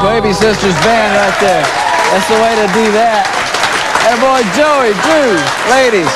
Baby Sisters band right there. That's the way to do that. And boy, Joey, Drew, ladies,